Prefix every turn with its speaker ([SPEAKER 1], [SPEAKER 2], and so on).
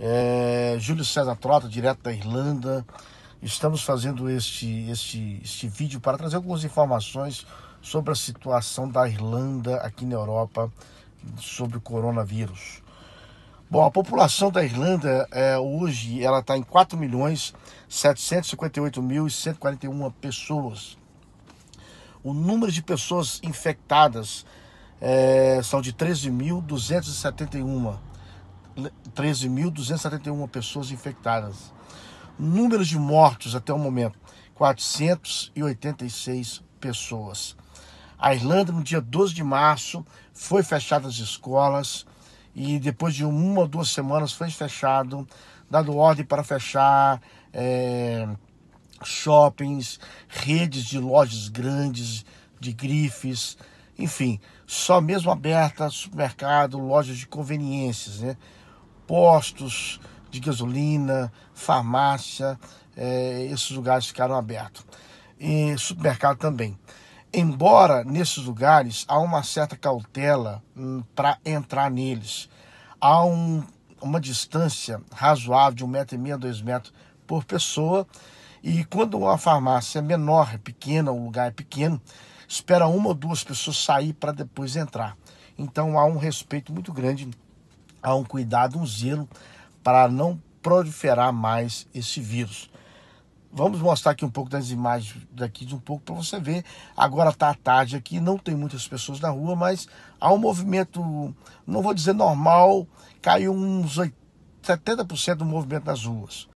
[SPEAKER 1] É, Júlio César Trota, direto da Irlanda. Estamos fazendo este, este, este vídeo para trazer algumas informações sobre a situação da Irlanda aqui na Europa, sobre o coronavírus. Bom, a população da Irlanda é, hoje ela está em 4 milhões 758 mil e 141 pessoas. O número de pessoas infectadas é, são de 13.271. 13.271 pessoas infectadas. Números de mortos até o momento: 486 pessoas. A Irlanda, no dia 12 de março, foi fechada as escolas e depois de uma ou duas semanas foi fechado, dado ordem para fechar é, shoppings, redes de lojas grandes, de grifes, enfim, só mesmo aberta supermercado, lojas de conveniências, né? Postos, de gasolina, farmácia, é, esses lugares ficaram abertos. E supermercado também. Embora nesses lugares há uma certa cautela hum, para entrar neles, há um, uma distância razoável de um metro e meio, dois metros por pessoa. E quando uma farmácia é menor, é pequena, o lugar é pequeno, espera uma ou duas pessoas sair para depois entrar. Então há um respeito muito grande, há um cuidado, um zelo para não proliferar mais esse vírus. Vamos mostrar aqui um pouco das imagens daqui de um pouco para você ver. Agora está tarde aqui, não tem muitas pessoas na rua, mas há um movimento, não vou dizer normal, caiu uns 70% do movimento nas ruas.